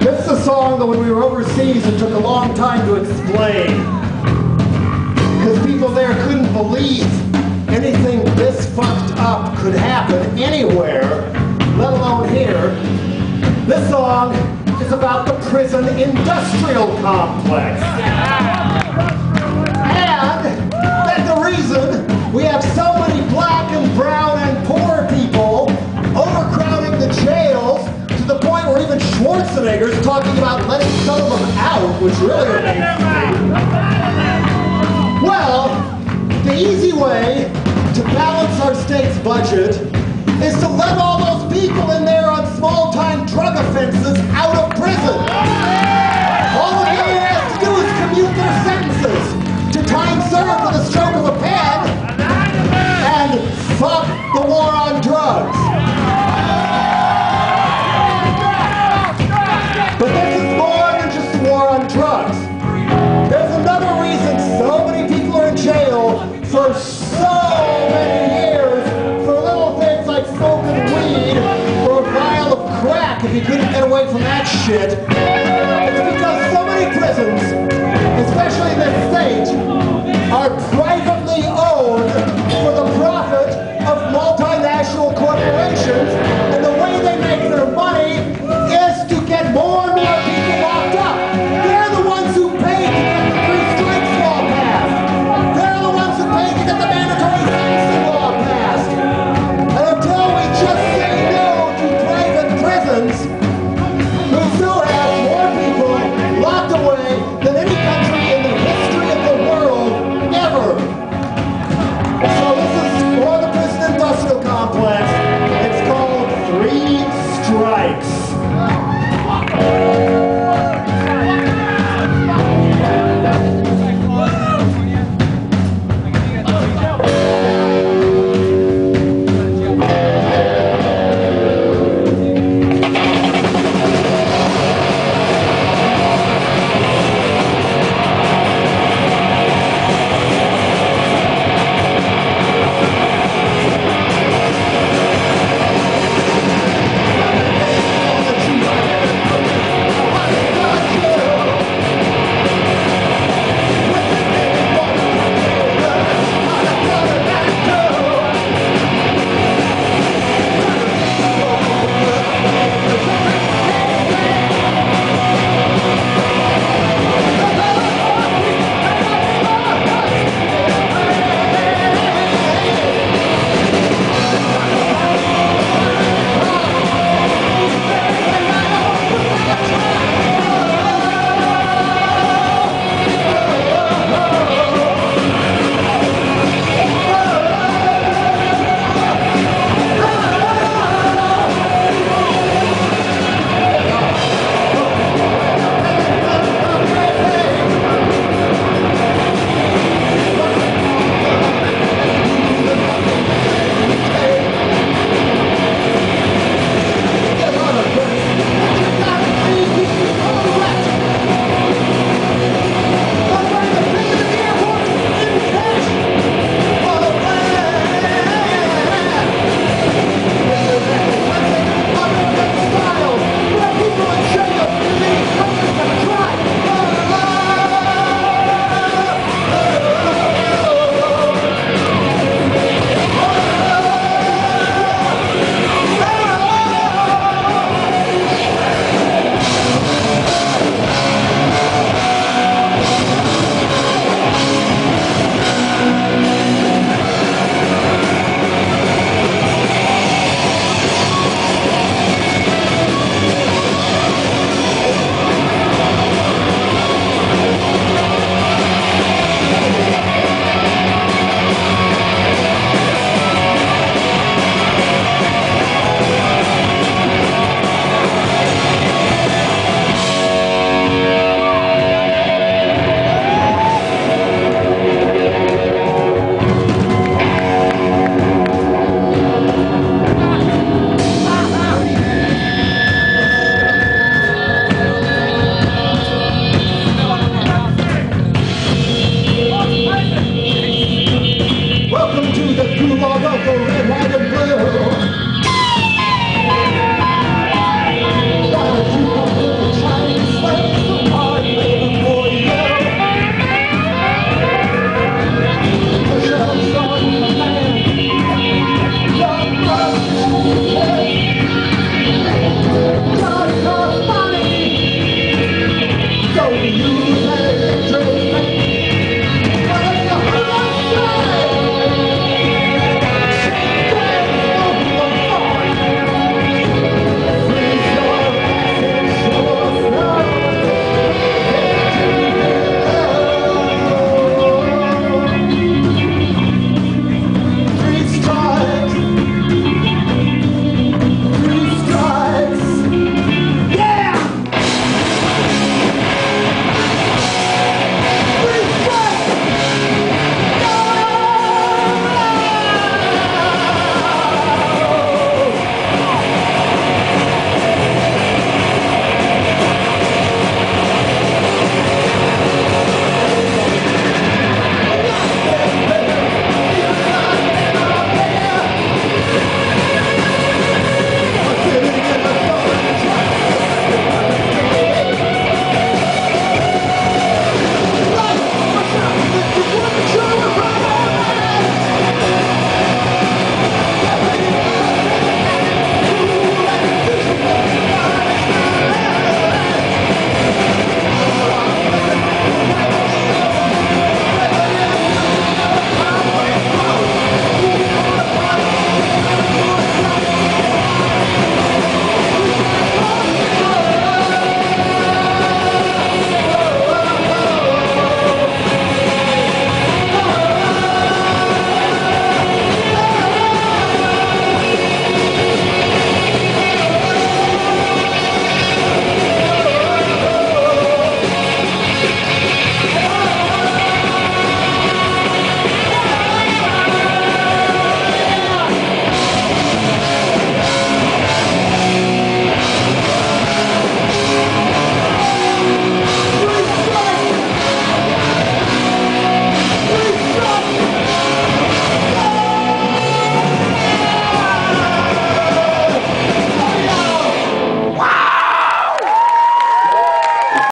This is a song that when we were overseas, it took a long time to explain. Because people there couldn't believe anything this fucked up could happen anywhere, let alone here. This song is about the prison industrial complex. And that's the reason we have so many black and brown and poor people overcrowding the jails to the point where even Schwarzenegger's talking about letting some of them out, which really amazes me. Well, the easy way to balance our state's budget is to let all those people in there on small-time drug offenses out of prison. If you couldn't get away from that shit. It's because so many prisons, especially in this state, are private You are the forever.